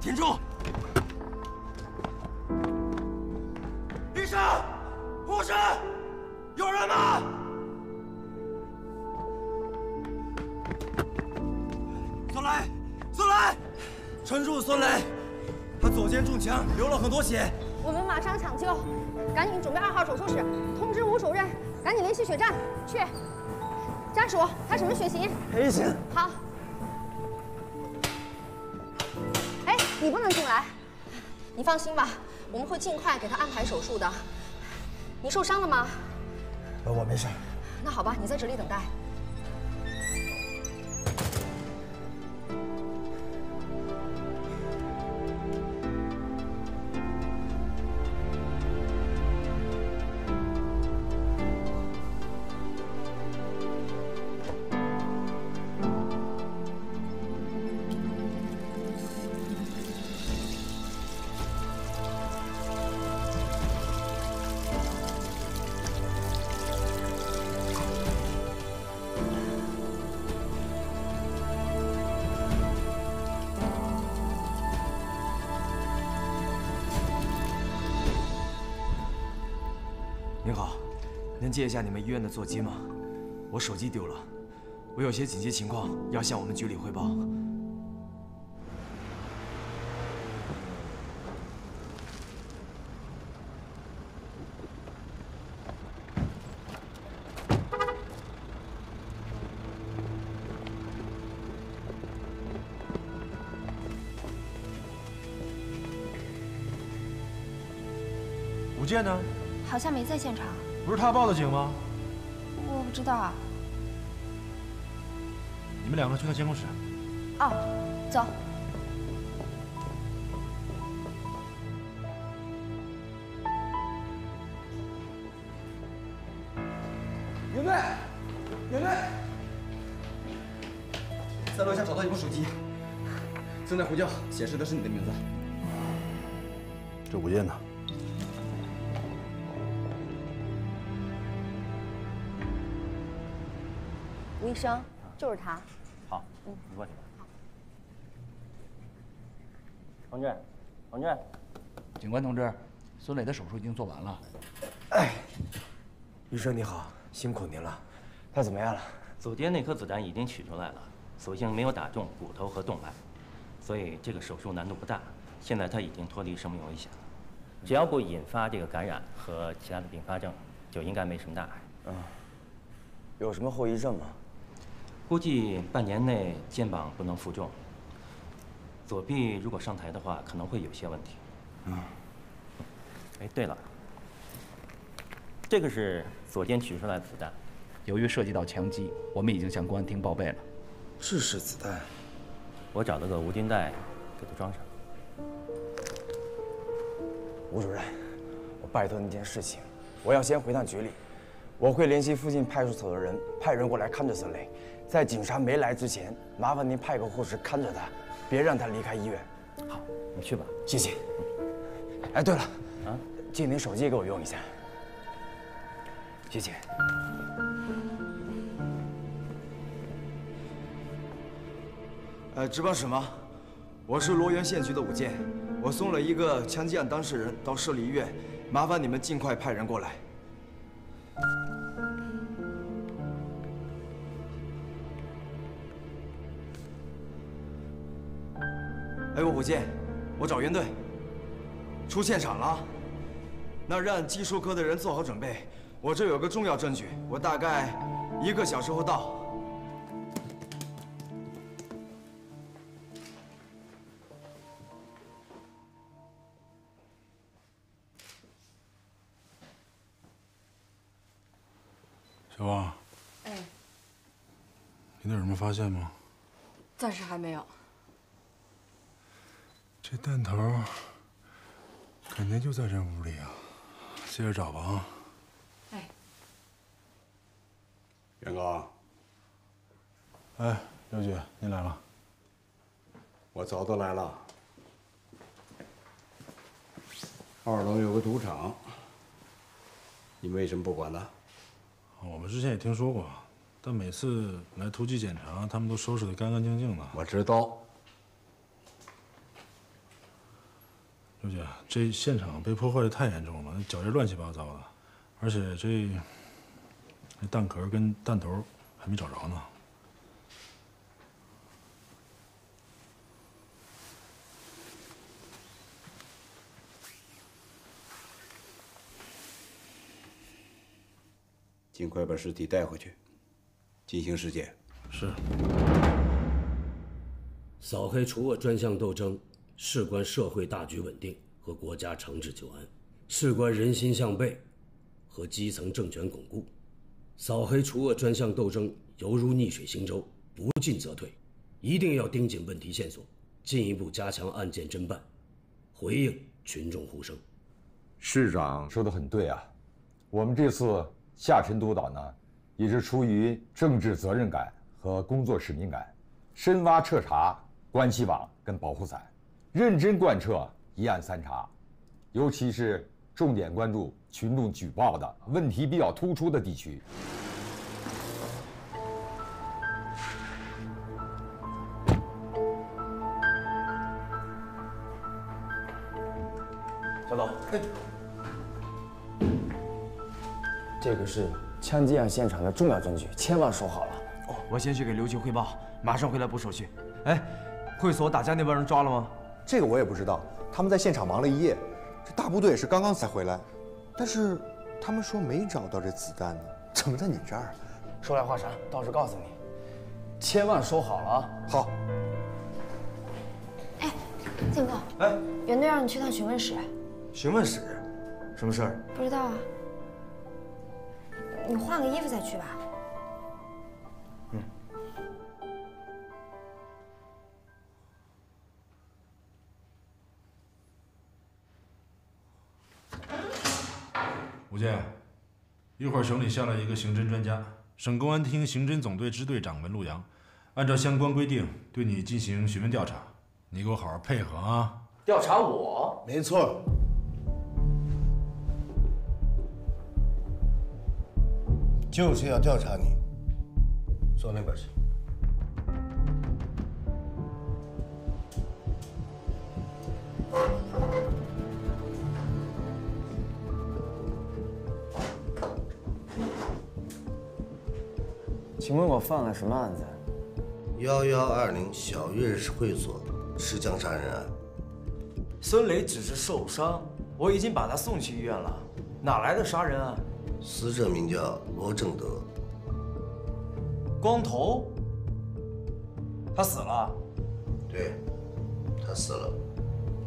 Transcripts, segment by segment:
孙雷，挺住！医生，护士，有人吗？孙雷，孙雷，撑住，孙雷，他左肩中枪，流了很多血。我们马上抢救，赶紧准备二号手术室，通知吴主任，赶紧联系血站去。家属，他什么血型？A 型。好。你放心吧，我们会尽快给他安排手术的。你受伤了吗？呃，我没事。那好吧，你在这里等待。您好，能借一下你们医院的座机吗？我手机丢了，我有些紧急情况要向我们局里汇报。吴健呢？好像没在现场。不是他报的警吗？我不知道啊。你们两个去他监控室。哦，走。员队，员队，在楼下找到一部手机，正在呼叫，显示的是你的名字。这吴健呢？医生，就是他。好，嗯，你过去吧。同志，同志，警官同志，孙磊的手术已经做完了。哎，医生你好，辛苦您了。他怎么样了？左肩那颗子弹已经取出来了，所幸没有打中骨头和动脉，所以这个手术难度不大。现在他已经脱离生命危险了，只要不引发这个感染和其他的并发症，就应该没什么大碍。嗯，有什么后遗症吗？估计半年内肩膀不能负重，左臂如果上台的话，可能会有些问题。嗯。哎，对了，这个是左肩取出来的子弹，由于涉及到枪击，我们已经向公安厅报备了。制式子弹，我找了个无菌袋给它装上。吴主任，我拜托您件事情，我要先回趟局里，我会联系附近派出所的人，派人过来看着孙磊。在警察没来之前，麻烦您派个护士看着他，别让他离开医院。好，你去吧，谢谢。哎，对了，啊，借您手机给我用一下，谢谢。呃，值班室吗？我是罗源县局的武健，我送了一个枪击案当事人到市立医院，麻烦你们尽快派人过来。哎，我武健，我找袁队。出现场了，那让技术科的人做好准备。我这有个重要证据，我大概一个小时后到。小王，哎，你那有什么发现吗？暂时还没有。这弹头肯定就在这屋里啊，接着找吧啊！哎，袁刚，哎，刘局，您来了。我早都来了。二楼有个赌场，你为什么不管呢？我们之前也听说过，但每次来突击检查，他们都收拾得干干净净的。我知道。刘姐，这现场被破坏的太严重了，那脚印乱七八糟的，而且这这弹壳跟弹头还没找着呢。尽快把尸体带回去，进行尸检。是。扫黑除恶专项斗争，事关社会大局稳定和国家长治久安，事关人心向背和基层政权巩固。扫黑除恶专项斗争犹如逆水行舟，不进则退，一定要盯紧问题线索，进一步加强案件侦办，回应群众呼声。市长说的很对啊，我们这次下沉督导呢，也是出于政治责任感和工作使命感，深挖彻查关系网跟保护伞，认真贯彻一案三查，尤其是重点关注群众举报的问题比较突出的地区。小董，这个是枪击案现场的重要证据，千万收好了。哦，我先去给刘局汇报，马上回来补手续。哎，会所打架那帮人抓了吗？这个我也不知道，他们在现场忙了一夜，这大部队是刚刚才回来，但是他们说没找到这子弹呢，怎么在你这儿？说来话长，到时告诉你，千万收好了啊。好。哎，建哥，哎，袁队让你去趟询问室。询问室，什么事儿？不知道啊，你换个衣服再去吧。吴健，一会儿省里下来一个刑侦专家，省公安厅刑侦总队支队长文路阳，按照相关规定对你进行询问调查，你给我好好配合啊！调查我？没错。就是要调查你，坐那边去。请问我犯了什么案子？幺幺二零小月会所持枪杀人案。孙磊只是受伤，我已经把他送去医院了，哪来的杀人案？死者名叫罗正德，光头。他死了。对，他死了，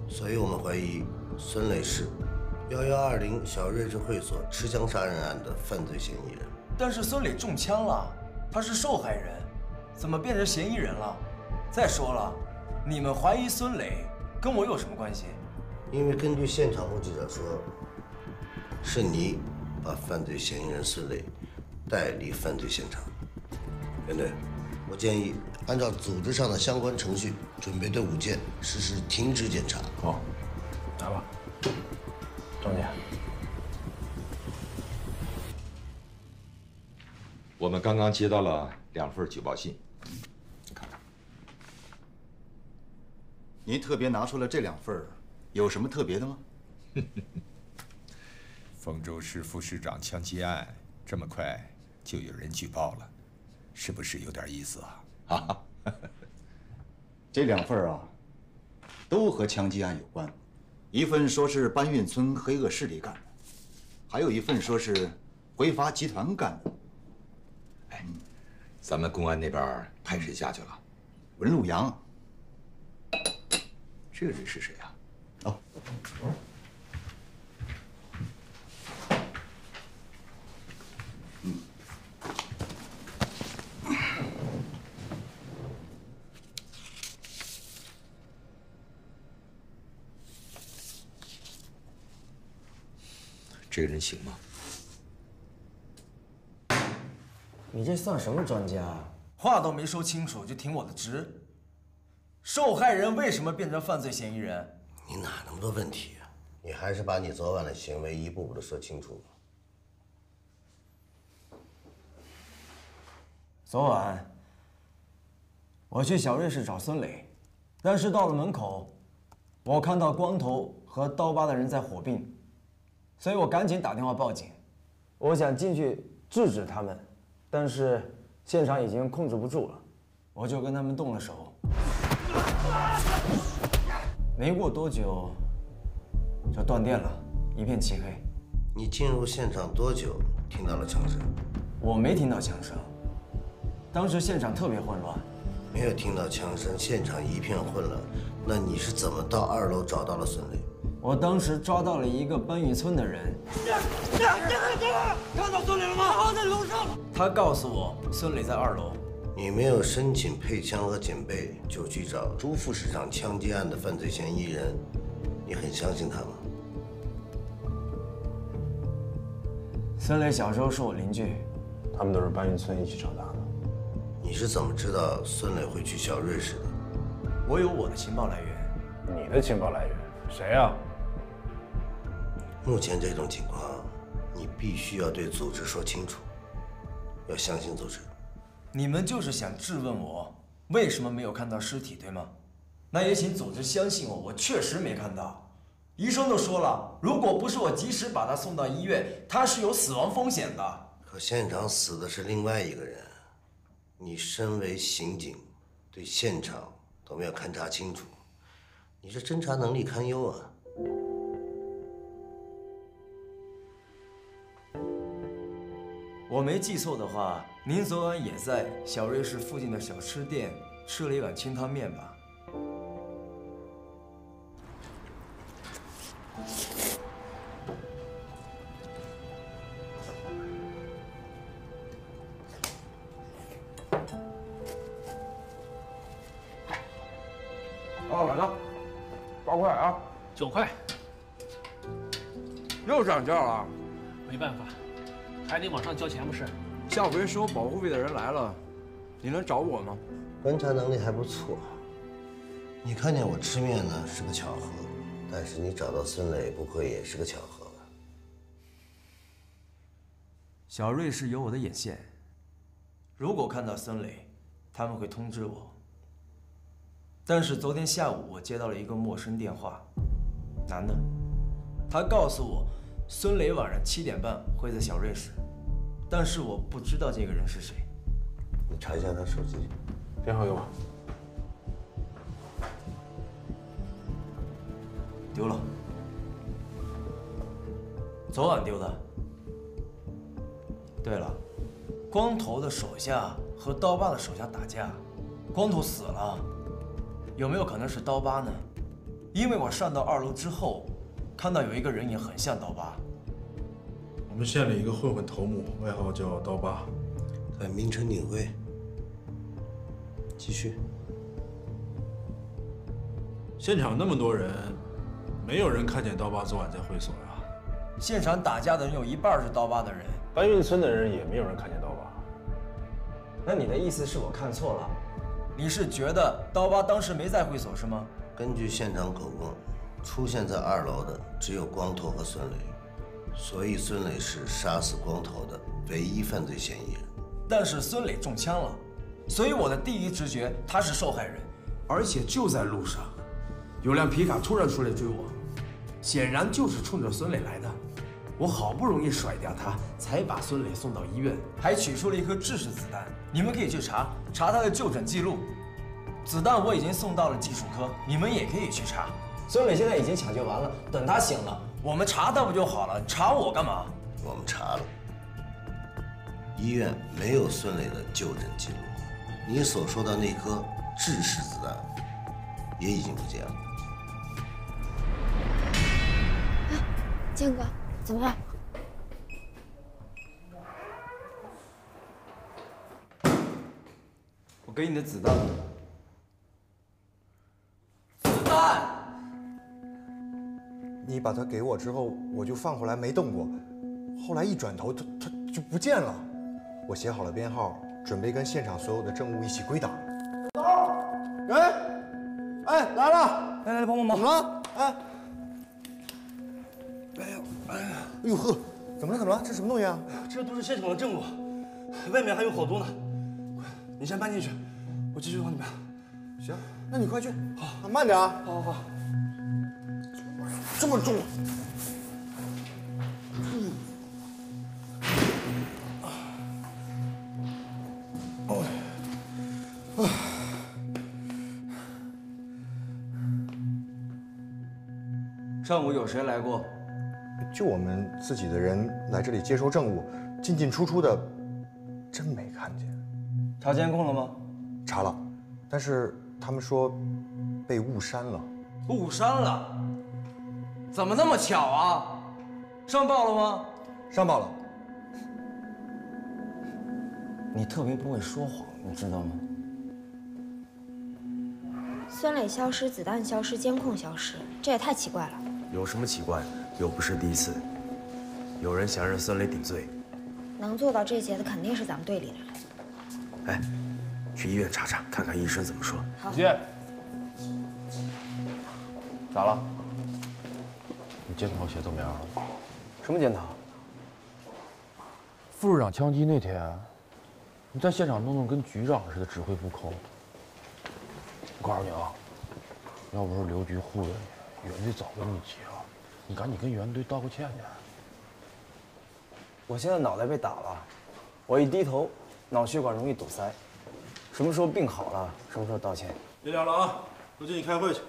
所以我们怀疑孙磊是幺幺二零小瑞士会所持枪杀人案的犯罪嫌疑人。但是孙磊中枪了，他是受害人，怎么变成嫌疑人了？再说了，你们怀疑孙磊，跟我有什么关系？因为根据现场目击者说，是你。把犯罪嫌疑人孙磊带离犯罪现场。袁队，我建议按照组织上的相关程序，准备对五件，实施停职检查。好，来吧，张姐。我们刚刚接到了两份举报信，你看看。您特别拿出了这两份，有什么特别的吗？丰州市副市长枪击案这么快就有人举报了，是不是有点意思啊？啊，这两份啊，都和枪击案有关，一份说是搬运村黑恶势力干的，还有一份说是回发集团干的。哎，咱们公安那边派谁下去了？文路阳。这个人是谁啊？哦。这个人行吗？你这算什么专家？话都没说清楚就停我的职。受害人为什么变成犯罪嫌疑人？你哪那么多问题啊？你还是把你昨晚的行为一步步的说清楚吧。昨晚我去小瑞士找孙磊，但是到了门口，我看到光头和刀疤的人在火并，所以我赶紧打电话报警。我想进去制止他们，但是现场已经控制不住了，我就跟他们动了手。没过多久，就断电了，一片漆黑。你进入现场多久听到了枪声？我没听到枪声，当时现场特别混乱。没有听到枪声，现场一片混乱。那你是怎么到二楼找到了孙磊？我当时抓到了一个搬运村的人。看到孙磊了吗？他在楼上。他告诉我孙磊在二楼。你没有申请配枪和警备，就去找朱副市长枪击案的犯罪嫌疑人，你很相信他吗？孙磊小时候是我邻居，他们都是搬运村一起长大的。你是怎么知道孙磊会去小瑞士的？我有我的情报来源。你的情报来源？谁呀？目前这种情况，你必须要对组织说清楚，要相信组织。你们就是想质问我为什么没有看到尸体，对吗？那也请组织相信我，我确实没看到。医生都说了，如果不是我及时把他送到医院，他是有死亡风险的。可现场死的是另外一个人，你身为刑警，对现场都没有勘察清楚，你这侦查能力堪忧啊！我没记错的话，您昨晚也在小瑞士附近的小吃店吃了一碗清汤面吧？哦，来了，八块啊，九块，又涨价了，没办法，还得往上交钱不是？下回收保护费的人来了，你能找我吗？观察能力还不错，你看见我吃面呢是个巧合，但是你找到孙磊不会也是个巧合吧？小瑞是有我的眼线，如果看到孙磊，他们会通知我。但是昨天下午我接到了一个陌生电话，男的，他告诉我孙磊晚上七点半会在小瑞士，但是我不知道这个人是谁。你查一下他手机，电话给我。丢了，昨晚丢的。对了，光头的手下和刀疤的手下打架，光头死了。有没有可能是刀疤呢？因为我上到二楼之后，看到有一个人影很像刀疤。我们县里一个混混头目，外号叫刀疤，在名城领会。继续。现场那么多人，没有人看见刀疤昨晚在会所呀。现场打架的人有一半是刀疤的人，搬运村的人也没有人看见刀疤。那你的意思是我看错了？你是觉得刀疤当时没在会所是吗？根据现场口供，出现在二楼的只有光头和孙磊，所以孙磊是杀死光头的唯一犯罪嫌疑人。但是孙磊中枪了，所以我的第一直觉他是受害人，而且就在路上，有辆皮卡突然出来追我，显然就是冲着孙磊来的。我好不容易甩掉他，才把孙磊送到医院，还取出了一颗制式子弹。你们可以去查查他的就诊记录，子弹我已经送到了技术科，你们也可以去查。孙磊现在已经抢救完了，等他醒了，我们查他不就好了？查我干嘛？我们查了，医院没有孙磊的就诊记录，你所说的那颗制式子弹也已经不见了。建哥。怎么了？我给你的子弹。子弹！你把它给我之后，我就放回来没动过。后来一转头，它它就不见了。我写好了编号，准备跟现场所有的证物一起归档。人，哎，来了！来来，帮帮忙！怎么了？哎。哎呦，哎呀，哎呦呵，怎么了？怎么了？这什么东西啊？这都是现场的证物，外面还有好多呢。快你先搬进去，我继续往里搬。行，那你快去。好，慢点啊。好好好。这么重。哦上午有谁来过？就我们自己的人来这里接收证物，进进出出的，真没看见。查监控了吗？查了，但是他们说被误删了。误删了？怎么那么巧啊？上报了吗？上报了。你特别不会说谎，你知道吗？孙磊消失，子弹消失，监控消失，这也太奇怪了。有什么奇怪？又不是第一次。有人想让孙磊顶罪，能做到这些的肯定是咱们队里的人。哎，去医院查查，看看医生怎么说。好。姐，咋了？你检讨写怎么样了？什么检讨？副市长枪击那天，你在现场弄弄跟局长似的指挥不空。我告诉你啊，要不是刘局护着你，袁队早跟你急了。你赶紧跟袁队道个歉去。我现在脑袋被打了，我一低头，脑血管容易堵塞。什么时候病好了，什么时候道歉。别聊了啊，都进去开会去。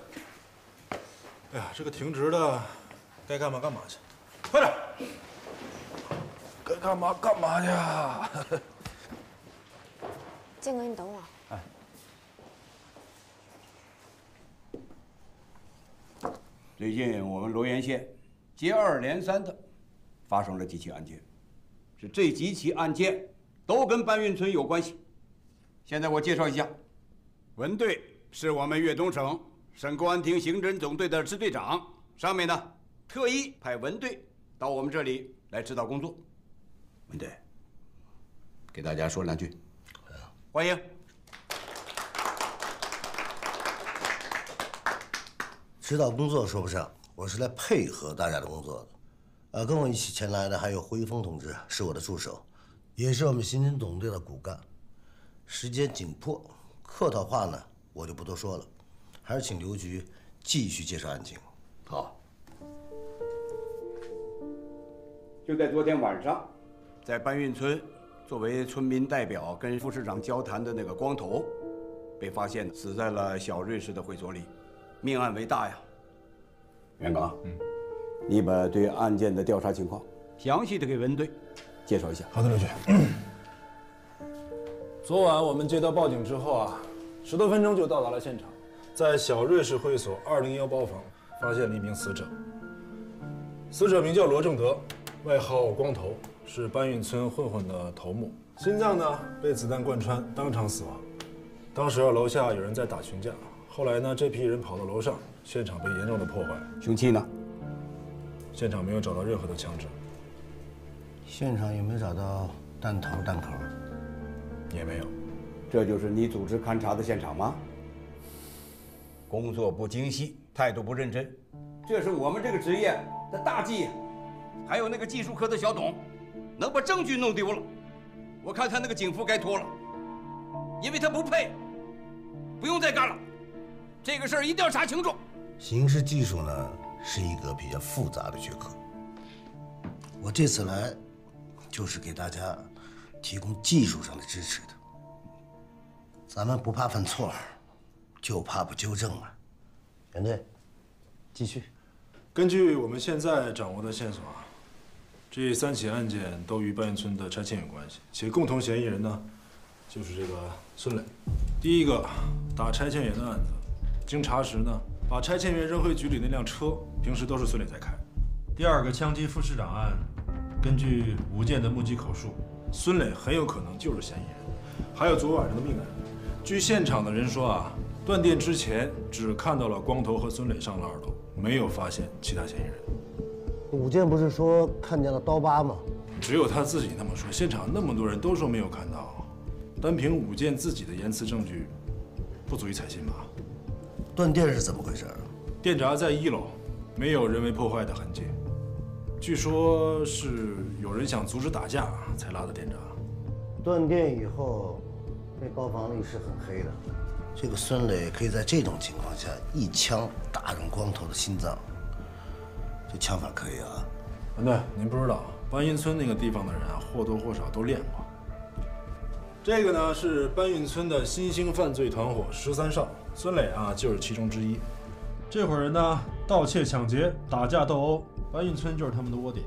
哎呀，这个停职的，该干嘛干嘛去，快点。该干嘛干嘛去。啊建哥，你等我。哎。最近我们罗源县接二连三的发生了几起案件，是这几起案件都跟搬运村有关系。现在我介绍一下，文队是我们粤东省省公安厅刑侦总队的支队长，上面呢特意派文队到我们这里来指导工作。文队，给大家说两句，欢迎。指导工作说不上，我是来配合大家的工作的。呃，跟我一起前来的还有胡一峰同志，是我的助手，也是我们刑警总队的骨干。时间紧迫，客套话呢我就不多说了，还是请刘局继续介绍案情。好。就在昨天晚上，在搬运村，作为村民代表跟副市长交谈的那个光头，被发现死在了小瑞士的会所里。命案为大呀，袁刚，嗯，你把对案件的调查情况详细的给文队介绍一下。好的，刘局。昨晚我们接到报警之后啊，十多分钟就到达了现场，在小瑞士会所二零幺包房发现了一名死者。死者名叫罗正德，外号光头，是搬运村混混的头目，心脏呢被子弹贯穿，当场死亡。当时啊，楼下有人在打群架。后来呢？这批人跑到楼上，现场被严重的破坏。凶器呢？现场没有找到任何的枪支。现场有没有找到弹头、弹壳？也没有。这就是你组织勘查的现场吗？工作不精细，态度不认真，这是我们这个职业的大忌。还有那个技术科的小董，能把证据弄丢了，我看他那个警服该脱了，因为他不配，不用再干了。这个事儿一定要查清楚。刑事技术呢是一个比较复杂的学科，我这次来就是给大家提供技术上的支持的。咱们不怕犯错，就怕不纠正啊。袁队，继续。根据我们现在掌握的线索啊，这三起案件都与搬运村的拆迁有关系，且共同嫌疑人呢就是这个孙磊。第一个打拆迁员的案子。经查实呢，把拆迁员扔回局里那辆车，平时都是孙磊在开。第二个枪击副市长案，根据吴健的目击口述，孙磊很有可能就是嫌疑人。还有昨晚上的命案，据现场的人说啊，断电之前只看到了光头和孙磊上了二楼，没有发现其他嫌疑人。吴健不是说看见了刀疤吗？只有他自己那么说，现场那么多人都说没有看到，单凭武健自己的言辞证据，不足以采信吧？断电是怎么回事？电闸在一楼，没有人为破坏的痕迹。据说是有人想阻止打架才拉的电闸。断电以后，那包房里是很黑的。这个孙磊可以在这种情况下一枪打中光头的心脏，这枪法可以啊。文队，您不知道，搬运村那个地方的人啊，或多或少都练过。这个呢是搬运村的新兴犯罪团伙十三少，孙磊啊就是其中之一。这伙人呢，盗窃、抢劫、打架斗殴，搬运村就是他们的窝点。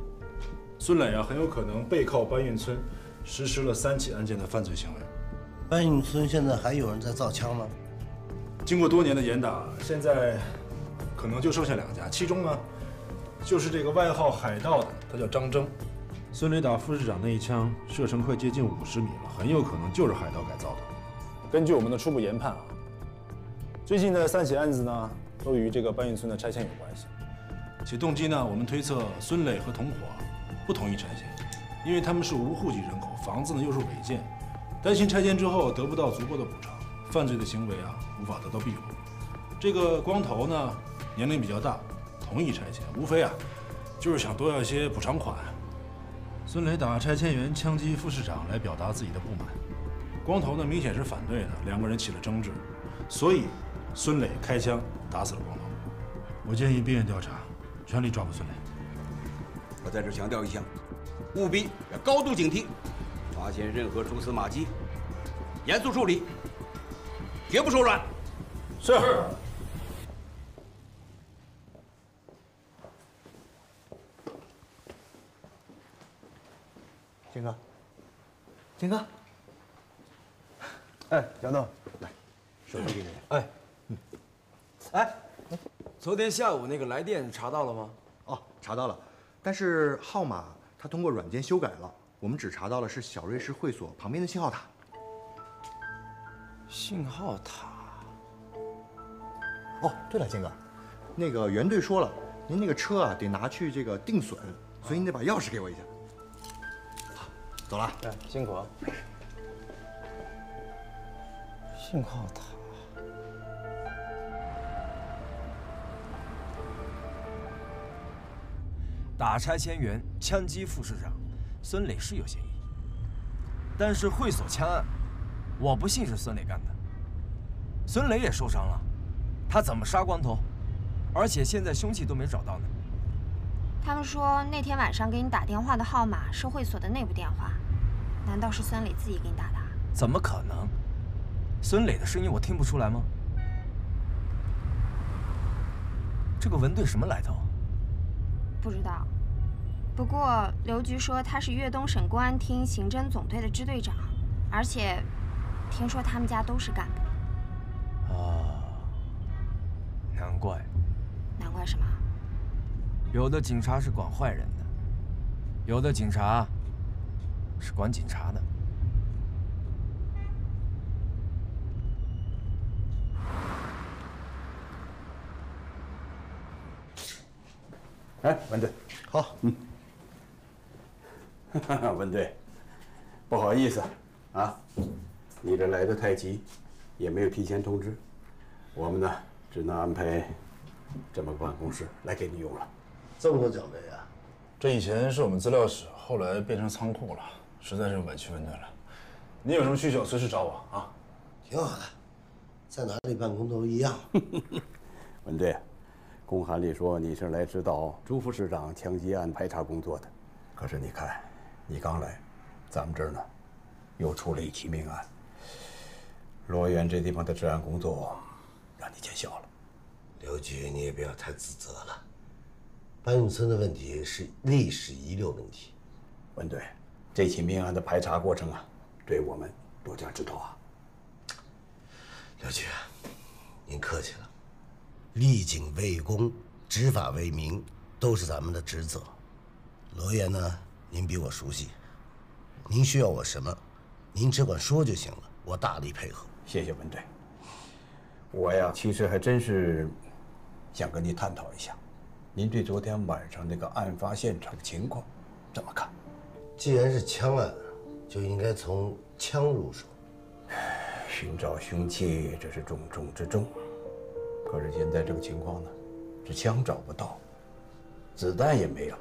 孙磊啊，很有可能背靠搬运村，实施了三起案件的犯罪行为。搬运村现在还有人在造枪吗？经过多年的严打，现在可能就剩下两家，其中呢，就是这个外号“海盗”的，他叫张征。孙磊打副市长那一枪，射程快接近五十米了，很有可能就是海盗改造的。根据我们的初步研判啊，最近的三起案子呢，都与这个搬运村的拆迁有关系。其动机呢，我们推测孙磊和同伙不同意拆迁，因为他们是无户籍人口，房子呢又是违建，担心拆迁之后得不到足够的补偿，犯罪的行为啊无法得到庇护。这个光头呢，年龄比较大，同意拆迁，无非啊就是想多要一些补偿款。孙磊打拆迁员枪击副市长来表达自己的不满，光头呢明显是反对的，两个人起了争执，所以孙磊开枪打死了光头。我建议闭眼调查，全力抓捕孙磊。我在这强调一下，务必要高度警惕，发现任何蛛丝马迹，严肃处理，绝不手软。是。金哥，金哥，哎，杨豆，来，手机给你。哎，嗯，哎，昨天下午那个来电查到了吗？哦，查到了，但是号码他通过软件修改了，我们只查到了是小瑞士会所旁边的信号塔。信号塔。哦，对了，金哥，那个袁队说了，您那个车啊得拿去这个定损，所以你得把钥匙给我一下。好，走了。哎，辛苦啊。信号塔。打拆迁员枪击副市长，孙磊是有嫌疑。但是会所枪案，我不信是孙磊干的。孙磊也受伤了，他怎么杀光头？而且现在凶器都没找到呢。他们说那天晚上给你打电话的号码是会所的内部电话，难道是孙磊自己给你打的？怎么可能？孙磊的声音我听不出来吗？这个文队什么来头？不知道。不过刘局说他是粤东省公安厅刑侦总队的支队长，而且听说他们家都是干部。啊，难怪。难怪什么？有的警察是管坏人的，有的警察是管警察的。哎，文队，好，嗯，文队，不好意思啊，你这来的太急，也没有提前通知，我们呢只能安排这么个办公室来给你用了。这么多奖杯啊！这以前是我们资料室，后来变成仓库了，实在是委屈文队了。你有什么需求，随时找我啊。挺好的，在哪里办公都一样。文队。公函里说你是来指导朱副市长枪击案排查工作的，可是你看，你刚来，咱们这儿呢，又出了一起命案。罗源这地方的治安工作，让你见笑了。刘局，你也不要太自责了。搬运村的问题是历史遗留问题。文队，这起命案的排查过程啊，对我们多加指导啊。刘局，您客气了。立警为公，执法为民，都是咱们的职责。罗爷呢，您比我熟悉，您需要我什么，您只管说就行了，我大力配合。谢谢文队。我呀，其实还真是想跟你探讨一下，您对昨天晚上那个案发现场的情况怎么看？既然是枪案，就应该从枪入手。寻找凶器，这是重中之重。可是现在这个情况呢，这枪找不到，子弹也没了。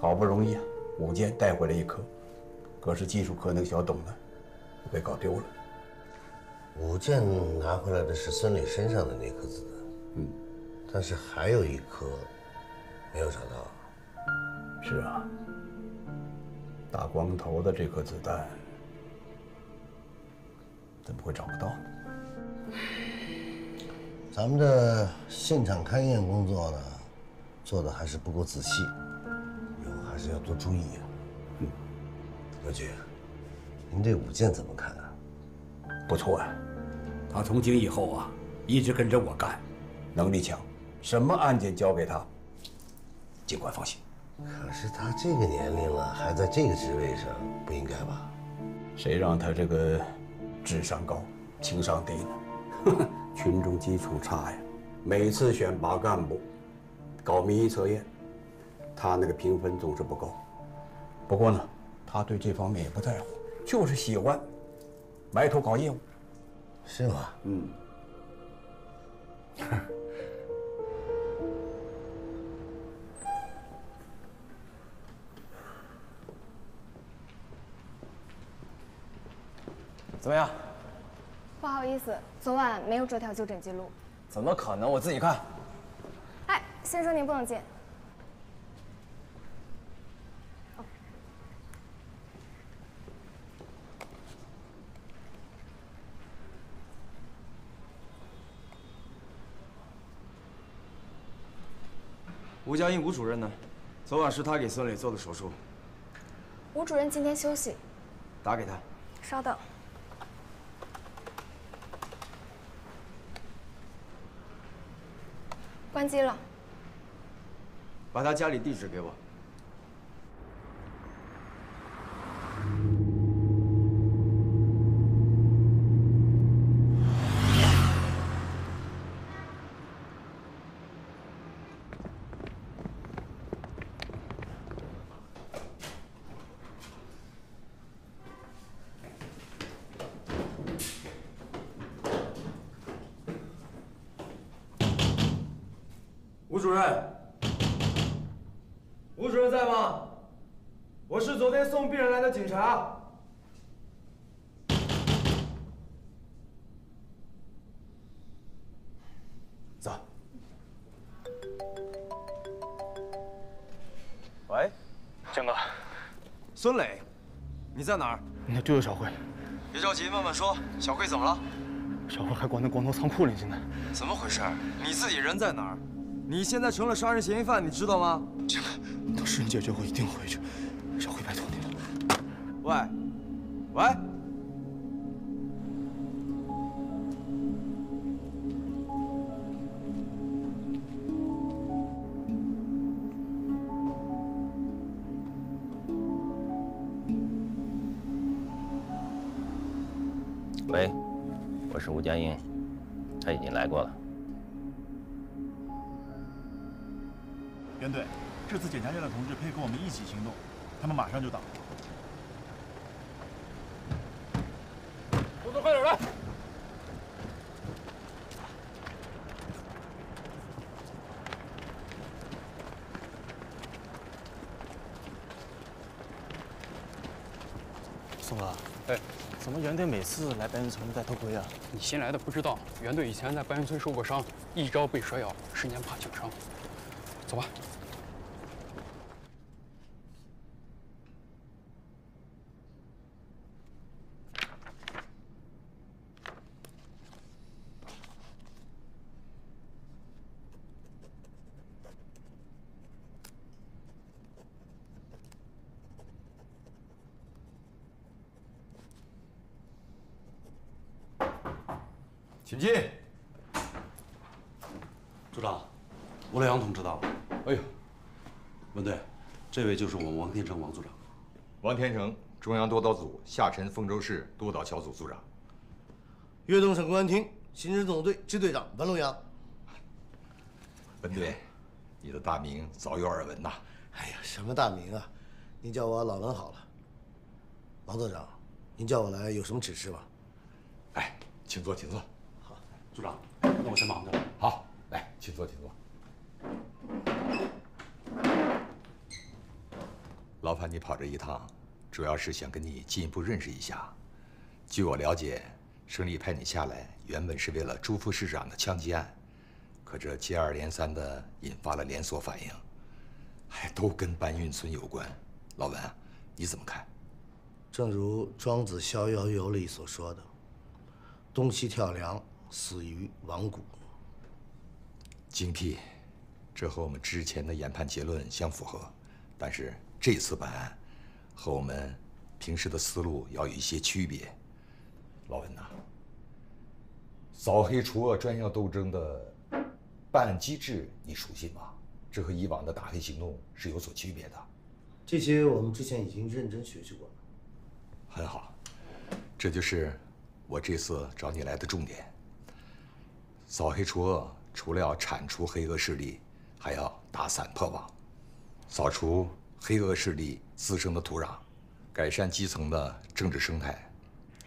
好不容易啊，武剑带回来一颗，可是技术科那个小董呢，被搞丢了。武健拿回来的是孙磊身上的那颗子弹，嗯，但是还有一颗没有找到。是啊，大光头的这颗子弹，怎么会找不到呢？咱们的现场勘验工作呢，做的还是不够仔细，以后还是要多注意啊。嗯，刘局，您对武健怎么看啊？不错呀，他从今以后啊，一直跟着我干，能力强，什么案件交给他，尽管放心。可是他这个年龄了，还在这个职位上，不应该吧？谁让他这个智商高，情商低呢？群众基础差呀，每次选拔干部，搞民意测验，他那个评分总是不高。不过呢，他对这方面也不在乎，就是喜欢埋头搞业务。是吗？嗯。怎么样？不好意思，昨晚没有这条就诊记录。怎么可能？我自己看。哎，先生您不能进。吴佳音吴主任呢？昨晚是他给孙磊做的手术。吴主任今天休息。打给他。稍等。关机了。把他家里地址给我。吴主任，吴主任在吗？我是昨天送病人来的警察。走。喂，江哥，孙磊，你在哪儿？那就有小慧。别着急，慢慢说。小慧怎么了？小慧还关在光头仓库里，现在。怎么回事？你自己人在哪儿？你现在成了杀人嫌疑犯，你知道吗？江哥，等事情解决，我一定回去。小慧，拜托你了。喂，喂。喂，我是吴佳音，他已经来过了。这次检查站的同志可以跟我们一起行动，他们马上就到。动作快点来！宋哥，哎，怎么袁队每次来白云村都戴头盔啊？你新来的不知道，袁队以前在白云村受过伤，一朝被蛇咬，十年怕井绳。走吧。请进。组长，吴乐阳同志到了。哎呦，文队，这位就是我们王天成王组长。王天成，中央督导组下沉丰州市督导小组组长。粤东省公安厅刑侦总队支队长文龙阳。文队，你的大名早有耳闻呐。哎呀，什么大名啊？您叫我老文好了。王组长，您叫我来有什么指示吗？哎，请坐，请坐。好，组长，那我先忙着了。好，来，请坐，请坐。劳烦你跑这一趟，主要是想跟你进一步认识一下。据我了解，省里派你下来，原本是为了朱副市长的枪击案，可这接二连三的引发了连锁反应，还都跟搬运村有关。老文啊，你怎么看？正如庄子《逍遥游》里所说的：“东西跳梁，死于亡谷。”精辟，这和我们之前的研判结论相符合。但是这次办案和我们平时的思路要有一些区别。老文呐，扫黑除恶专项斗争的办案机制你熟悉吗？这和以往的打黑行动是有所区别的。这些我们之前已经认真学习过了。很好，这就是我这次找你来的重点。扫黑除恶除了要铲除黑恶势力，还要打散破网，扫除黑恶势力滋生的土壤，改善基层的政治生态。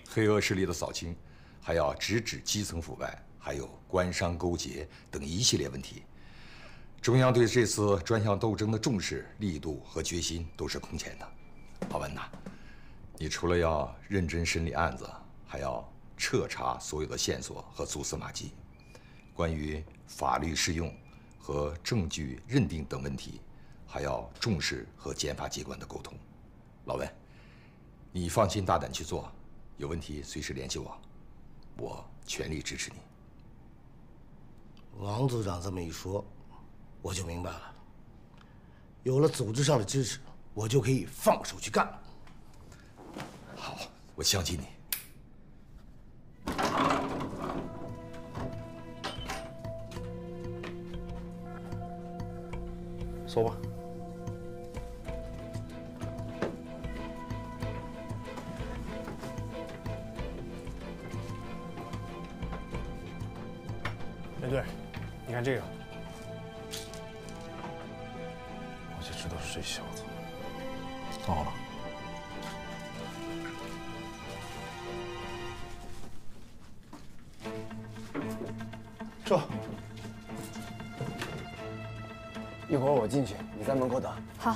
黑恶势力的扫清，还要直指基层腐败，还有官商勾结等一系列问题。中央对这次专项斗争的重视力度和决心都是空前的。阿文呐。你除了要认真审理案子，还要彻查所有的线索和蛛丝马迹。关于法律适用和证据认定等问题，还要重视和检察机关的沟通。老文，你放心大胆去做，有问题随时联系我，我全力支持你。王组长这么一说，我就明白了。有了组织上的支持，我就可以放手去干。好，我相信你。说吧。连队，你看这个，我就知道是这小子。放好了。进去，你在门口等。好。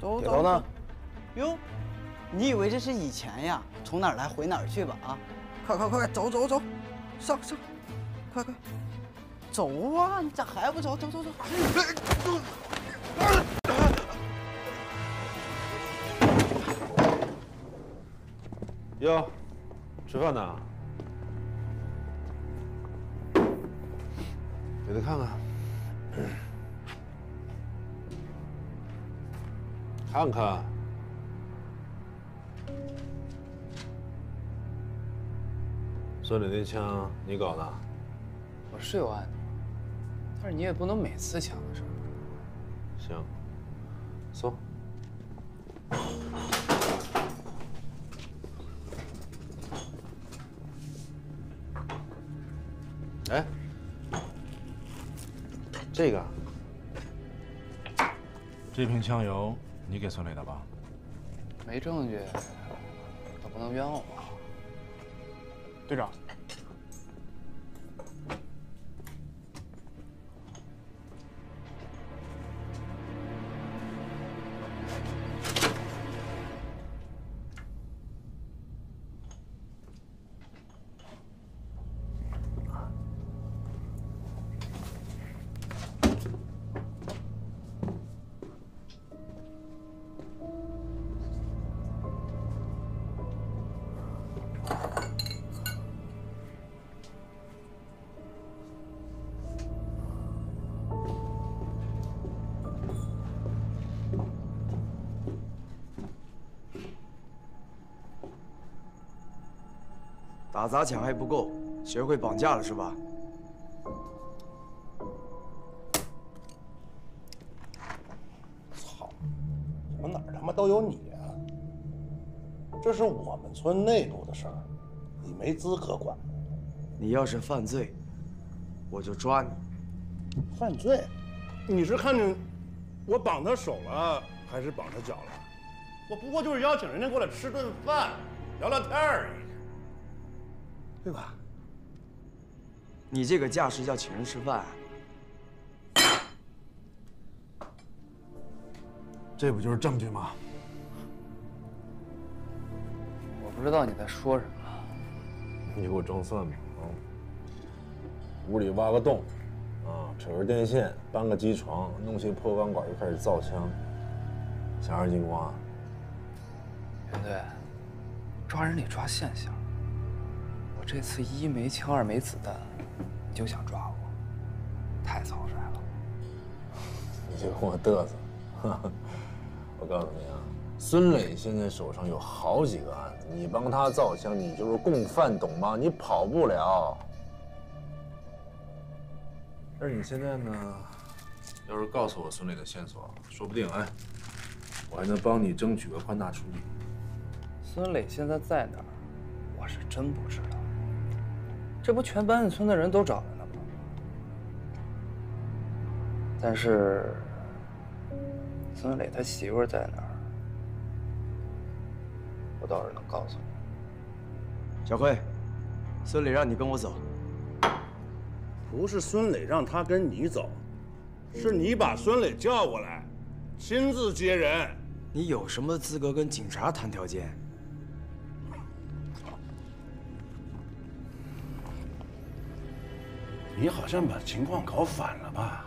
走铁头呢？哟，你以为这是以前呀？从哪儿来回哪儿去吧啊！快快快，走走走，上上，快快，走啊！你咋还不走？走走走。哟，吃饭呢？给他看看，看看。孙磊那枪你搞的？我是有案底，但是你也不能每次抢这瓶枪油你给孙磊的吧？没证据，可不能冤枉我。队长。打砸抢还不够，学会绑架了是吧？操！怎么哪儿他妈都有你啊？这是我们村内部的事儿，你没资格管。你要是犯罪，我就抓你。犯罪？你是看见我绑他手了，还是绑他脚了？我不过就是邀请人家过来吃顿饭，聊聊天而已。对吧？你这个架势叫请人吃饭？这不就是证据吗？我不不知道你在说什么。你给我装蒜吧啊！屋里挖个洞，啊，扯根电线，搬个机床，弄些破钢管，就开始造枪。想二金瓜，袁队，抓人得抓现行。我这次一没枪，二没子弹，你就想抓我，太草率了。你就跟我嘚瑟。我告诉你啊，孙磊现在手上有好几个案子，你帮他造枪，你就是共犯，懂吗？你跑不了。但是你现在呢，要是告诉我孙磊的线索，说不定哎，我还能帮你争取个宽大处理。孙磊现在在哪儿？我是真不知道。这不全搬运村的人都找来了吗？但是孙磊他媳妇在哪儿？我倒是能告诉你。小辉，孙磊让你跟我走。不是孙磊让他跟你走，是你把孙磊叫过来，亲自接人。你有什么资格跟警察谈条件？你好像把情况搞反了吧？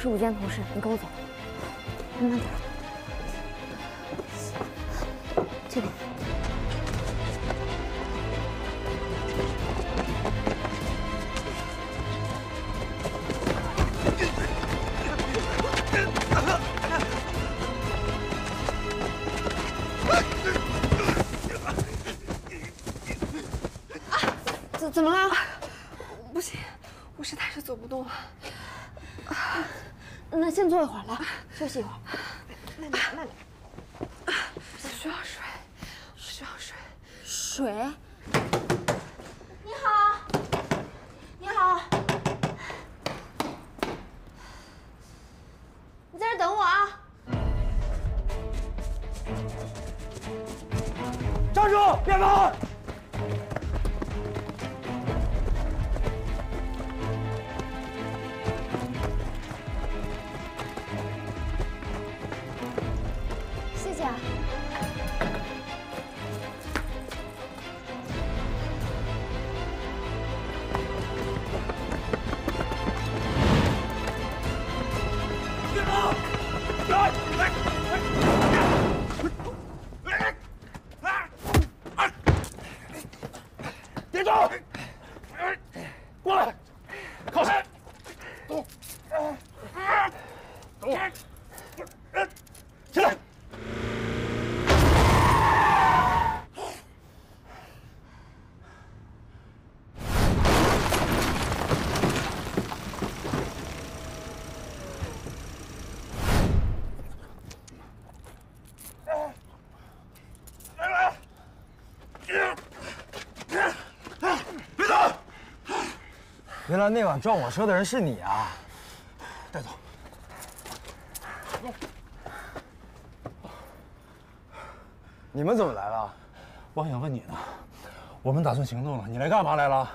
是武坚同事，你跟我走，慢慢点。休息谢原来那晚撞我车的人是你啊！带走。你们怎么来了？我还想问你呢，我们打算行动了，你来干嘛来了？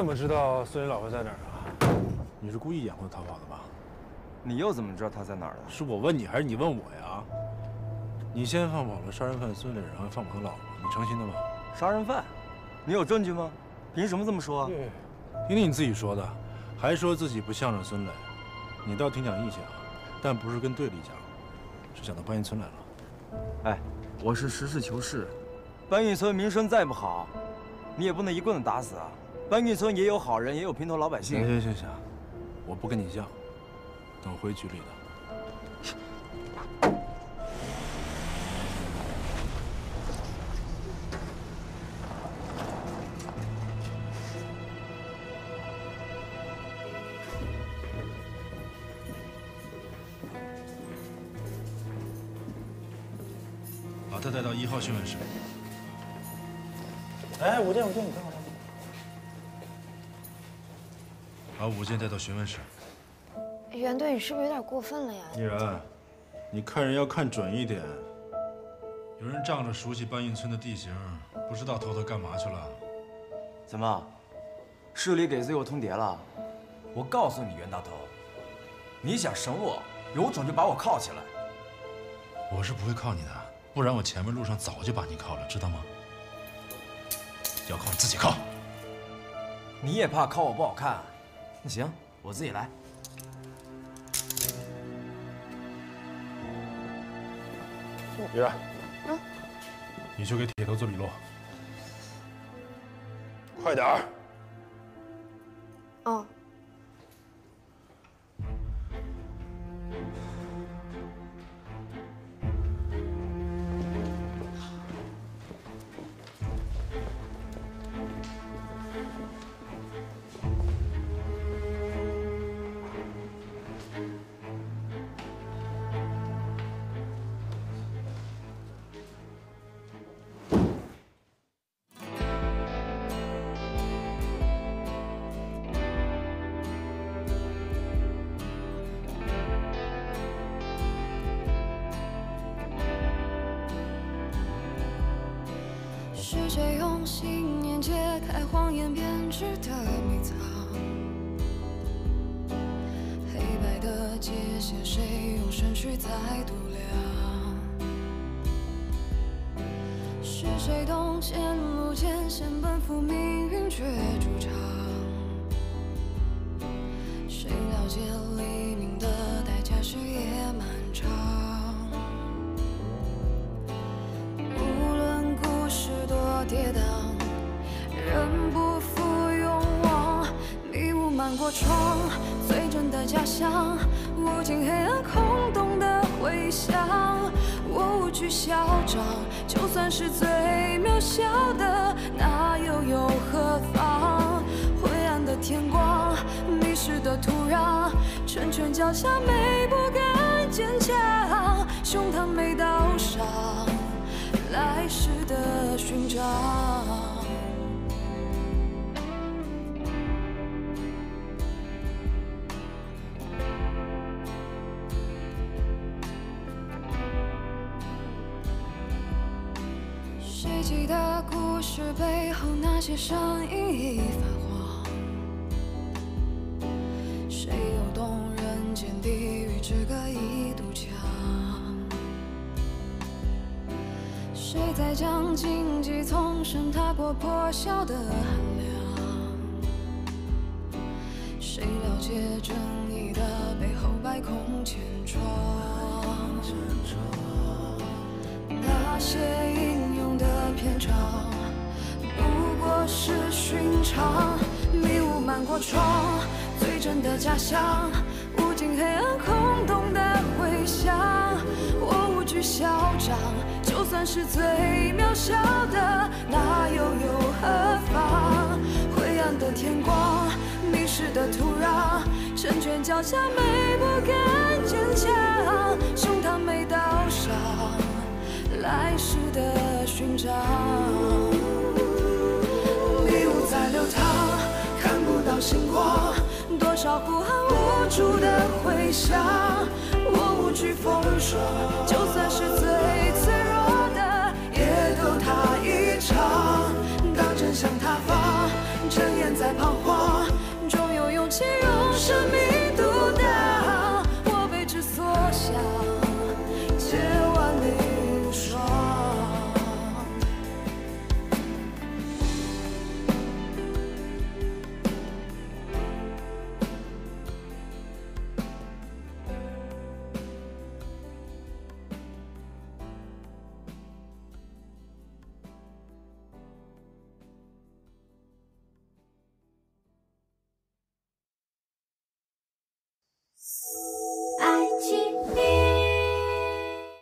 怎么知道孙林老婆在哪儿啊？你是故意掩护他逃跑的吧？你又怎么知道他在哪儿的？是我问你，还是你问我呀？你先放跑了杀人犯孙磊，然后放跑他老婆，你成心的吗？杀人犯？你有证据吗？凭什么这么说啊？听听你自己说的，还说自己不向着孙磊，你倒挺讲义气啊，但不是跟队里讲，是讲到搬运村来了。哎，我是实事求是，搬运村名声再不好，你也不能一棍子打死啊！搬运村也有好人，也有平头老百姓。行行行行，我不跟你犟，等回局里的。把武健带到询问室。袁队，你是不是有点过分了呀？依然，你看人要看准一点。有人仗着熟悉搬运村的地形，不知道偷偷干嘛去了。怎么，市里给罪我通牒了？我告诉你，袁大头，你想审我，有种就把我铐起来。我是不会铐你的，不然我前面路上早就把你铐了，知道吗？要铐你自己铐。你也怕铐我不好看？那行，我自己来。依然，嗯，你去给铁头做笔录。快点儿！哦。身躯在度量？是谁懂前路艰险，奔赴命运却主张？谁了解黎明的代价是夜漫长？无论故事多跌宕，人不负勇往，迷雾漫过窗，最真的假象，无尽黑暗空洞的回响。我无惧嚣张，就算是最渺小的，那又有何妨？灰暗的天光，迷失的土壤，成全脚下每不敢坚强，胸膛没刀伤。来时的勋章。后那些声音已泛黄？谁又懂人间地狱，只隔一堵墙？谁在将荆棘丛生踏过破晓的寒凉？谁了解正义的背后百孔千疮？那些迷雾漫过窗，最真的假象，无尽黑暗空洞的回响。我无惧嚣张，就算是最渺小的，那又有何妨？灰暗的天光，迷失的土壤，成全脚下每不敢坚强，胸膛没刀伤。来时的勋章。星光，多少不安无助的回响，我无惧风霜，就算是最脆弱的，也都他一场，当真相塌方，睁眼再彷徨，终有勇气用生命。